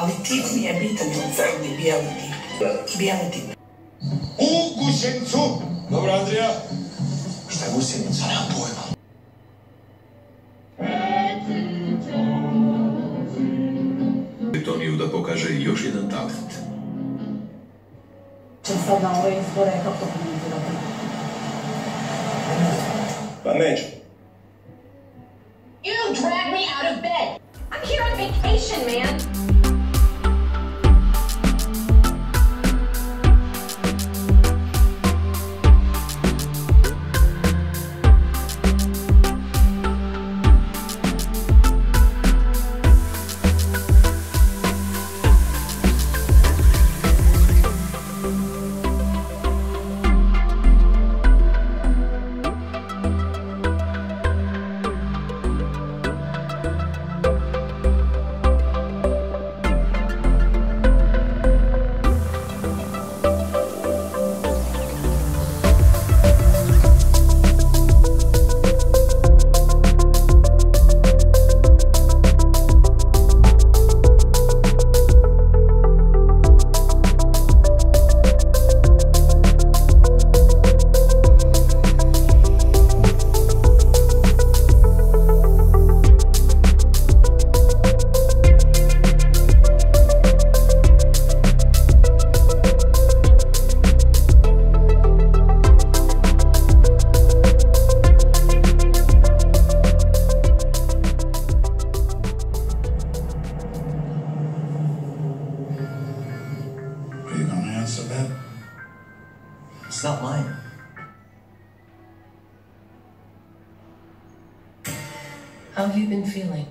I'll take me a bit and observe the reality. Reality. Ugushensu! Dobra, Andrea! Está gushensu na poema. Toniu da pokaże još jedan talent. Čem sad na ove izbore, kako to komentirate? Pa neću. You drag me out of bed. I'm here on vacation, man. You gonna? It's not mine. How have you been feeling?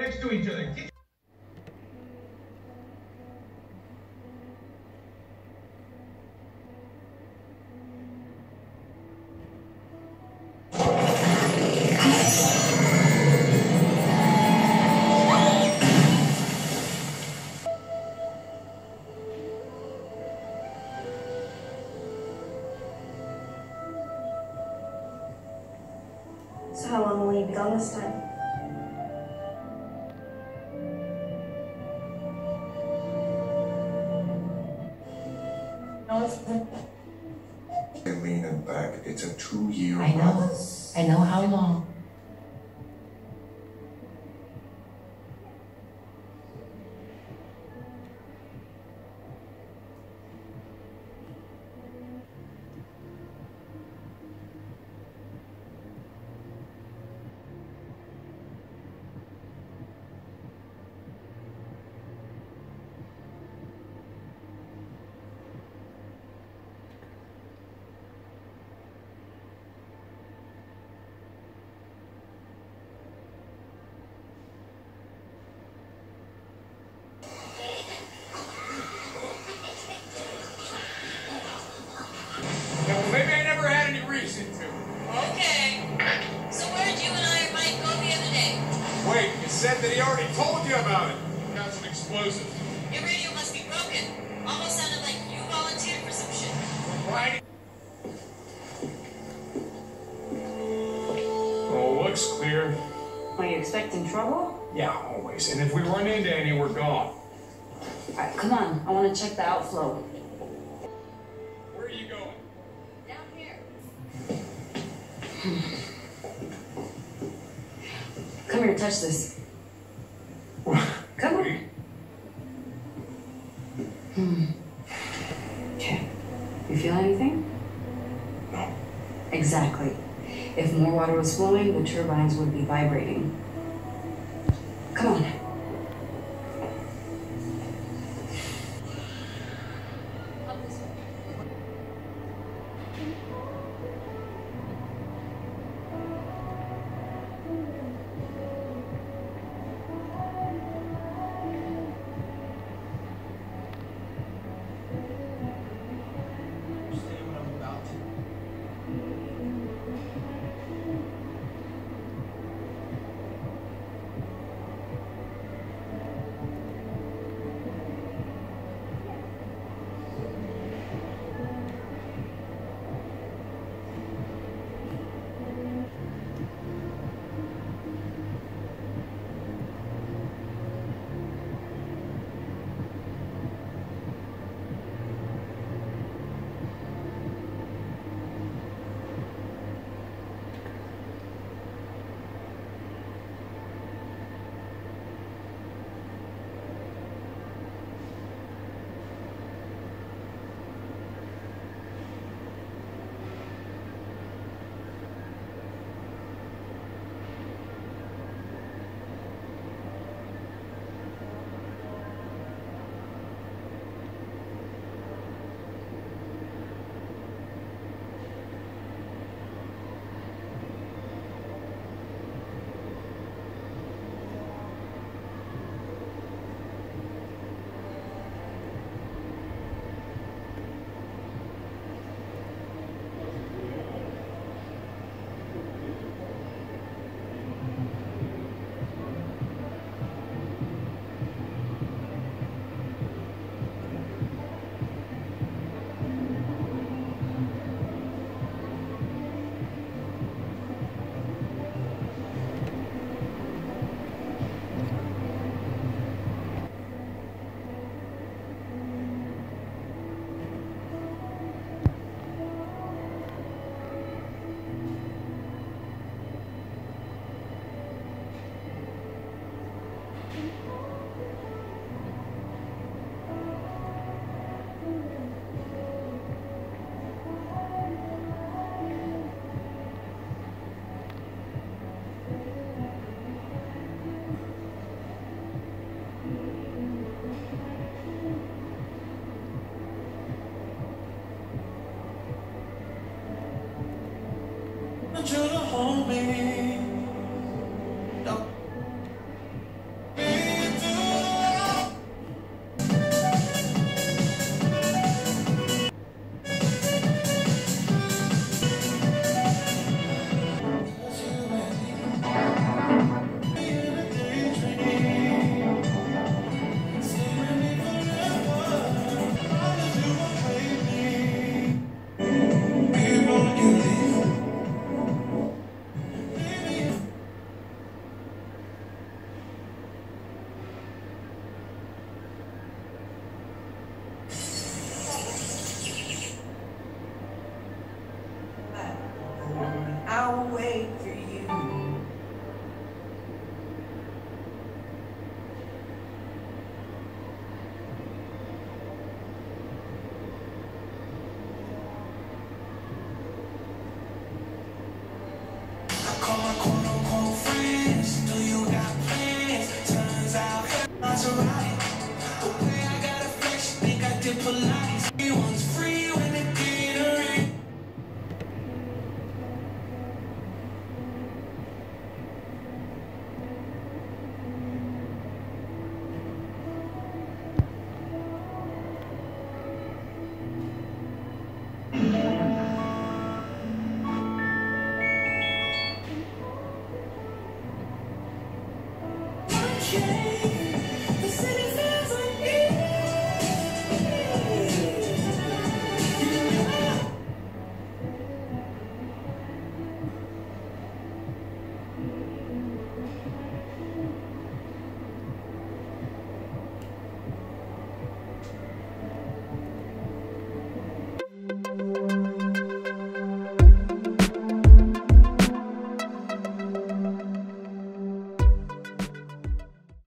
Next to each other. Get So how long will you be gone this time? Know how long. Said that he already told you about it. Got some explosives. Your radio must be broken. Almost sounded like you volunteered for some shit. Right? Oh, looks clear. Are you expecting trouble? Yeah, always. And if we run into any, we're gone. Alright, come on. I want to check the outflow. Where are you going? Down here. Come here, touch this. Was flowing, the turbines would be vibrating. Come on. Call quote unquote friends. Do you got plans? Turns out,